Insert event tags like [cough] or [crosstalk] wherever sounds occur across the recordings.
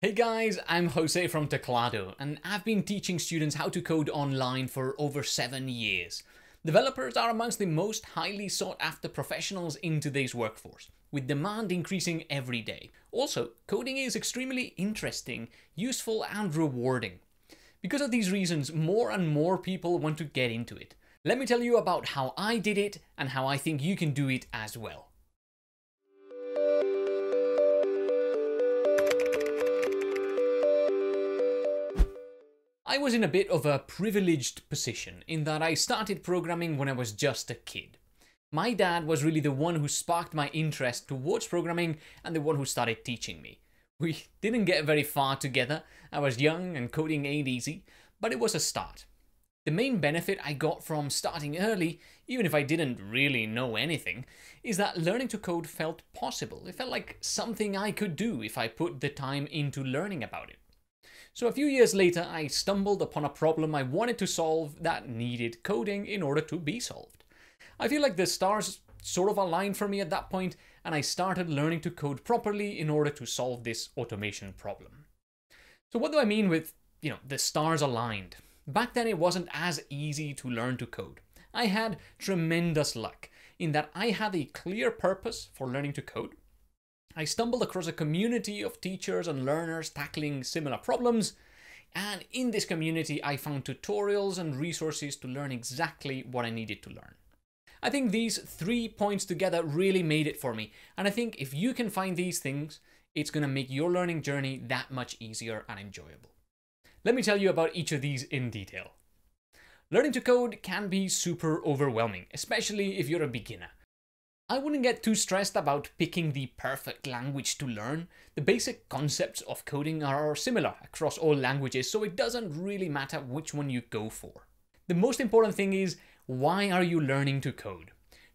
Hey guys, I'm Jose from Teclado, and I've been teaching students how to code online for over 7 years. Developers are amongst the most highly sought after professionals in today's workforce, with demand increasing every day. Also, coding is extremely interesting, useful, and rewarding. Because of these reasons, more and more people want to get into it. Let me tell you about how I did it and how I think you can do it as well. I was in a bit of a privileged position in that I started programming when I was just a kid. My dad was really the one who sparked my interest towards programming and the one who started teaching me. We [laughs] didn't get very far together, I was young and coding ain't easy, but it was a start. The main benefit I got from starting early, even if I didn't really know anything, is that learning to code felt possible. It felt like something I could do if I put the time into learning about it. So a few years later, I stumbled upon a problem I wanted to solve that needed coding in order to be solved. I feel like the stars sort of aligned for me at that point, and I started learning to code properly in order to solve this automation problem. So what do I mean with, you know, the stars aligned? Back then it wasn't as easy to learn to code. I had tremendous luck in that I had a clear purpose for learning to code. I stumbled across a community of teachers and learners tackling similar problems, and in this community I found tutorials and resources to learn exactly what I needed to learn. I think these three points together really made it for me, and I think if you can find these things, it's going to make your learning journey that much easier and enjoyable. Let me tell you about each of these in detail. Learning to code can be super overwhelming, especially if you're a beginner. I wouldn't get too stressed about picking the perfect language to learn. The basic concepts of coding are similar across all languages, so it doesn't really matter which one you go for. The most important thing is, why are you learning to code?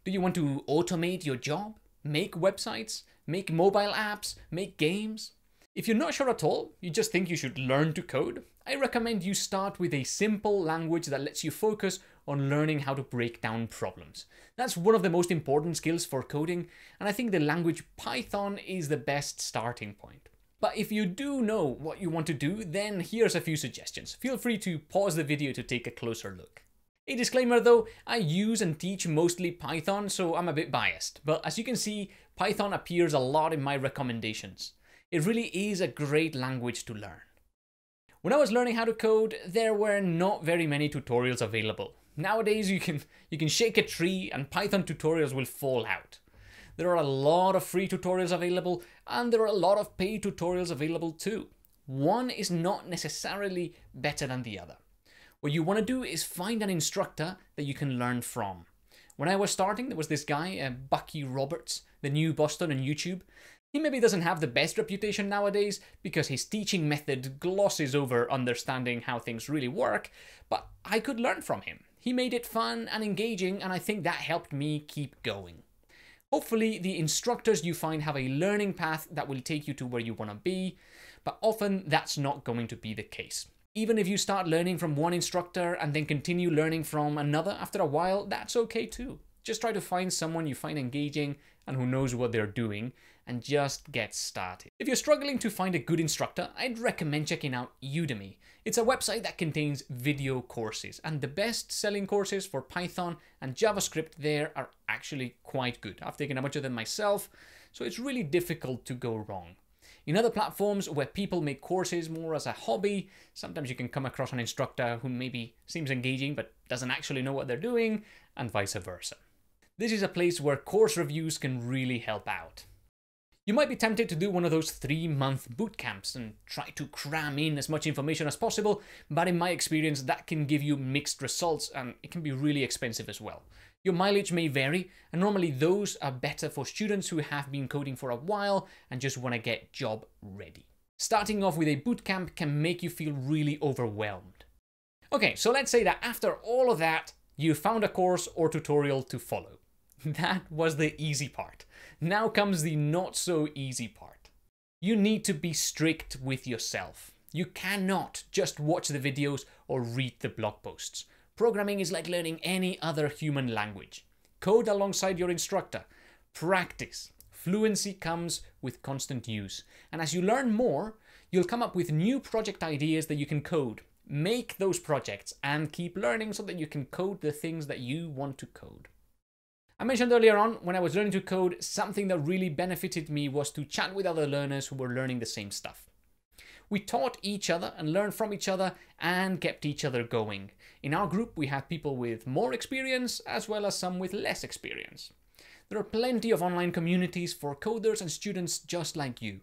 Do you want to automate your job? Make websites? Make mobile apps? Make games? If you're not sure at all, you just think you should learn to code, I recommend you start with a simple language that lets you focus on learning how to break down problems. That's one of the most important skills for coding, and I think the language Python is the best starting point. But if you do know what you want to do, then here's a few suggestions. Feel free to pause the video to take a closer look. A disclaimer though, I use and teach mostly Python, so I'm a bit biased. But as you can see, Python appears a lot in my recommendations. It really is a great language to learn. When I was learning how to code, there were not very many tutorials available. Nowadays you can you can shake a tree and Python tutorials will fall out. There are a lot of free tutorials available and there are a lot of paid tutorials available too. One is not necessarily better than the other. What you want to do is find an instructor that you can learn from. When I was starting, there was this guy, uh, Bucky Roberts, the new Boston on YouTube. He maybe doesn't have the best reputation nowadays because his teaching method glosses over understanding how things really work, but I could learn from him. He made it fun and engaging, and I think that helped me keep going. Hopefully, the instructors you find have a learning path that will take you to where you want to be, but often that's not going to be the case. Even if you start learning from one instructor and then continue learning from another after a while, that's okay too. Just try to find someone you find engaging and who knows what they're doing, and just get started. If you're struggling to find a good instructor, I'd recommend checking out Udemy. It's a website that contains video courses, and the best selling courses for Python and JavaScript there are actually quite good. I've taken a bunch of them myself, so it's really difficult to go wrong. In other platforms where people make courses more as a hobby, sometimes you can come across an instructor who maybe seems engaging but doesn't actually know what they're doing, and vice versa. This is a place where course reviews can really help out. You might be tempted to do one of those three month boot camps and try to cram in as much information as possible, but in my experience, that can give you mixed results and it can be really expensive as well. Your mileage may vary, and normally those are better for students who have been coding for a while and just want to get job ready. Starting off with a bootcamp can make you feel really overwhelmed. Okay, so let's say that after all of that, you found a course or tutorial to follow. [laughs] That was the easy part. Now comes the not so easy part. You need to be strict with yourself. You cannot just watch the videos or read the blog posts. Programming is like learning any other human language. Code alongside your instructor. Practice. Fluency comes with constant use. And as you learn more, You'll come up with new project ideas that you can code. Make those projects and keep learning so that you can code the things that you want to code. I mentioned earlier on, when I was learning to code, something that really benefited me was to chat with other learners who were learning the same stuff. We taught each other and learned from each other and kept each other going. In our group, we had people with more experience as well as some with less experience. There are plenty of online communities for coders and students just like you.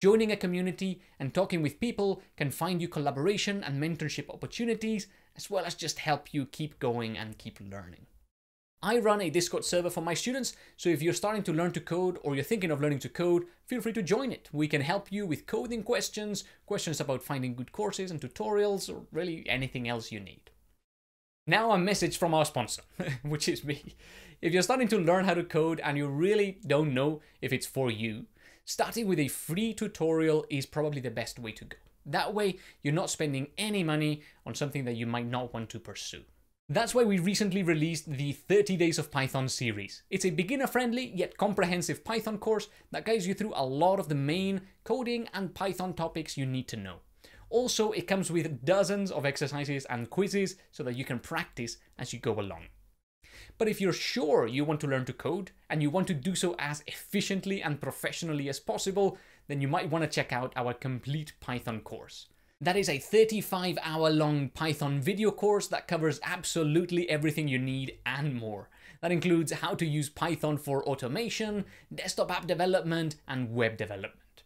Joining a community and talking with people can find you collaboration and mentorship opportunities, as well as just help you keep going and keep learning. I run a Discord server for my students, so if you're starting to learn to code or you're thinking of learning to code, feel free to join it. We can help you with coding questions, questions about finding good courses and tutorials, or really anything else you need. Now a message from our sponsor, [laughs] which is me. If you're starting to learn how to code and you really don't know if it's for you, starting with a free tutorial is probably the best way to go. That way, you're not spending any money on something that you might not want to pursue. That's why we recently released the 30 Days of Python series. It's a beginner-friendly yet comprehensive Python course that guides you through a lot of the main coding and Python topics you need to know. Also, it comes with dozens of exercises and quizzes so that you can practice as you go along. But if you're sure you want to learn to code and you want to do so as efficiently and professionally as possible, then you might want to check out our complete Python course. That is a 35 hour long Python video course that covers absolutely everything you need and more. That includes how to use Python for automation, desktop app development, and web development.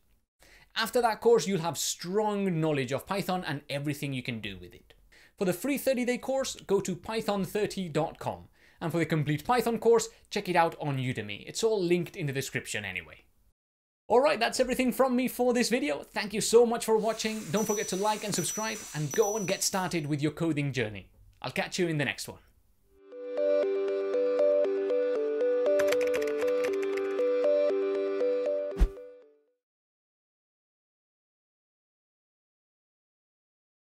After that course, you'll have strong knowledge of Python and everything you can do with it. For the free 30 day course, go to python30.com. And for the complete Python course, check it out on Udemy. It's all linked in the description anyway. Alright, that's everything from me for this video. Thank you so much for watching. Don't forget to like and subscribe and go and get started with your coding journey. I'll catch you in the next one.